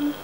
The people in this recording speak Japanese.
うん。うん。